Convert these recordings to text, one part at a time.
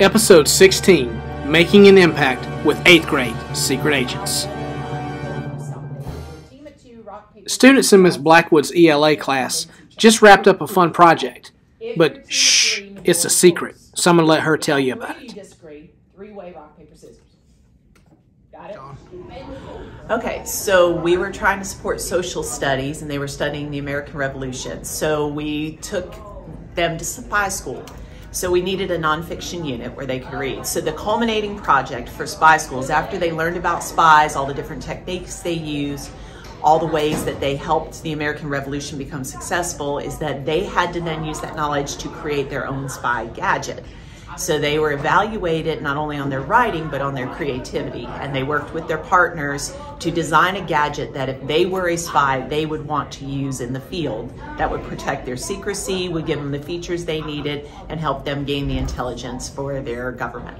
Episode 16 Making an Impact with 8th Grade Secret Agents. Students in Miss Blackwood's ELA class just wrapped up a fun project. But shh, it's a secret. So I'm going to let her tell you about it. Okay, so we were trying to support social studies and they were studying the American Revolution. So we took them to spy school. So we needed a nonfiction unit where they could read. So the culminating project for spy schools, after they learned about spies, all the different techniques they use, all the ways that they helped the American Revolution become successful, is that they had to then use that knowledge to create their own spy gadget. So they were evaluated not only on their writing, but on their creativity. And they worked with their partners to design a gadget that if they were a spy, they would want to use in the field that would protect their secrecy, would give them the features they needed, and help them gain the intelligence for their government.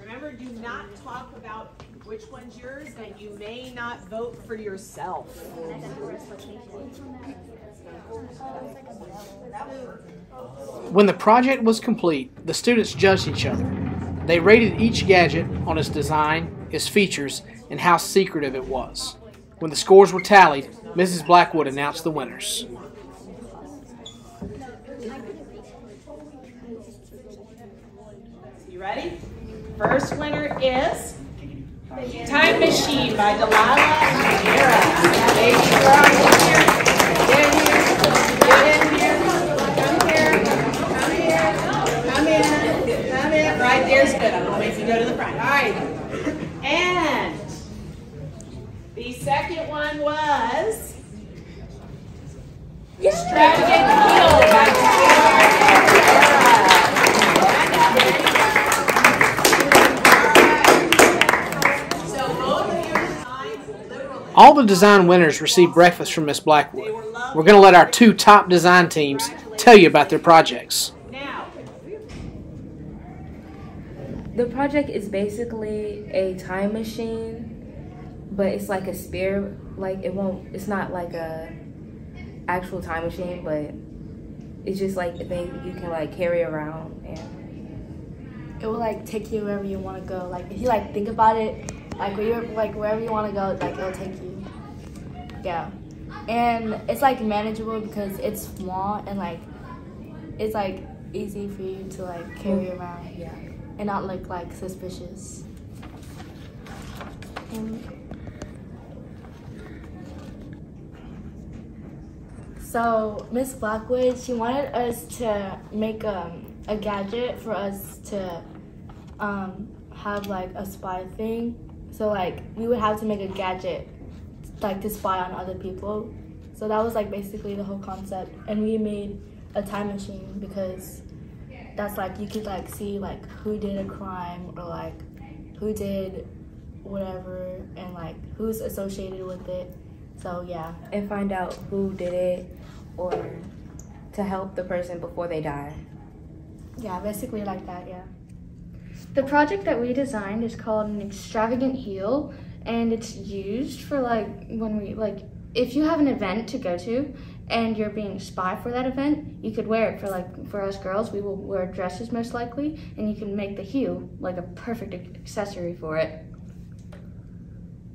Remember, do not talk about which one's yours, and you may not vote for yourself. When the project was complete, the students judged each other. They rated each gadget on its design, its features, and how secretive it was. When the scores were tallied, Mrs. Blackwood announced the winners. You ready? First winner is Time Machine by Delilah Mira. Baby girl, get here. Get here. Get in here. Come here. Come here. Come in. Come in. Right there's good. I'm gonna make you go to the front. All right. And the second one was Extravagant Heel by Tara. So both of your designs, liberal All the design winners received breakfast from Miss Blackwood. We're going to let our two top design teams tell you about their projects. The project is basically a time machine, but it's like a spare. Like it won't. It's not like a actual time machine, but it's just like a thing you can like carry around and. it will like take you wherever you want to go. Like if you like think about it, like where you're like wherever you want to go, like it'll take you. Yeah, and it's like manageable because it's small and like it's like easy for you to like carry mm. around. Yeah. And not look like suspicious. Um, so Miss Blackwood, she wanted us to make um, a gadget for us to um, have like a spy thing. So like we would have to make a gadget like to spy on other people. So that was like basically the whole concept, and we made a time machine because that's like you could like see like who did a crime or like who did whatever and like who's associated with it. So yeah. and find out who did it or to help the person before they die. Yeah, basically like that, yeah. The project that we designed is called an extravagant heel, and it's used for like when we like if you have an event to go to and you're being a spy for that event, you could wear it for like for us girls. We will wear dresses most likely, and you can make the heel like a perfect accessory for it.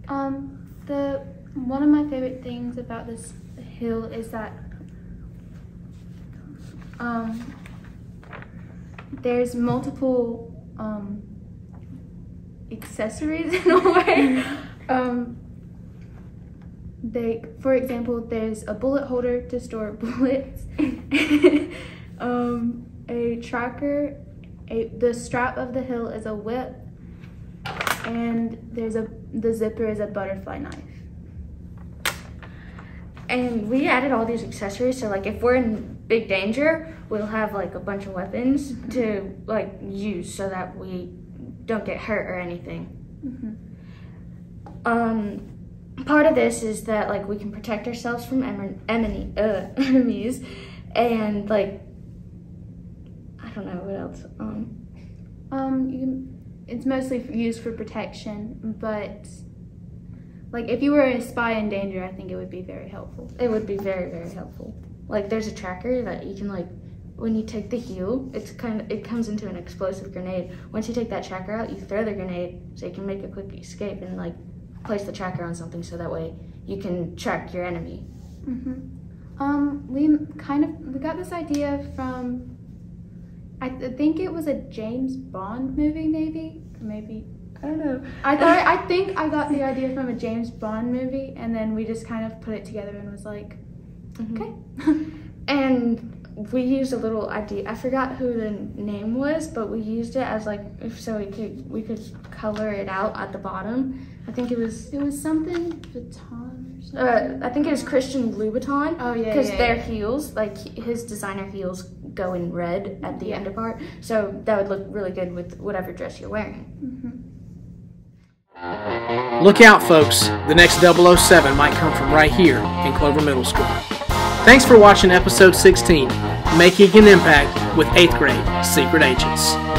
Um, the one of my favorite things about this hill is that um, there's multiple um, accessories in a way. um, they, for example, there's a bullet holder to store bullets, um, a tracker, a the strap of the hill is a whip, and there's a the zipper is a butterfly knife. And we added all these accessories so like if we're in big danger, we'll have like a bunch of weapons to like use so that we don't get hurt or anything. Um part of this is that like we can protect ourselves from em- emini- uh, enemies and like I don't know what else. Um Um, you can, it's mostly used for protection, but like if you were a spy in danger, I think it would be very helpful. it would be very very helpful. like there's a tracker that you can like when you take the heel, it's kind of it comes into an explosive grenade. Once you take that tracker out, you throw the grenade so you can make a quick escape and like place the tracker on something so that way you can track your enemy. Mhm. Um, we kind of we got this idea from I th- think it was a James Bond movie, maybe, maybe I don't know. I thought I think I got the idea from a James Bond movie, and then we just kind of put it together and was like, okay, And we used a little idea. I forgot who the name was, but we used it as like if so we could we could color it out at the bottom. I think it was it was something baton or something. uh, I think it was Christian Louboutin. Oh, yeah, because yeah, their yeah. heels, like his designer heels, go in red at the Yeah. under part, so that would look really good with whatever dress you're wearing. Look out, folks. The next 007 might come from right here in Clover Middle School. Thanks for watching episode 16, Making an Impact with 8th grade Secret Agents.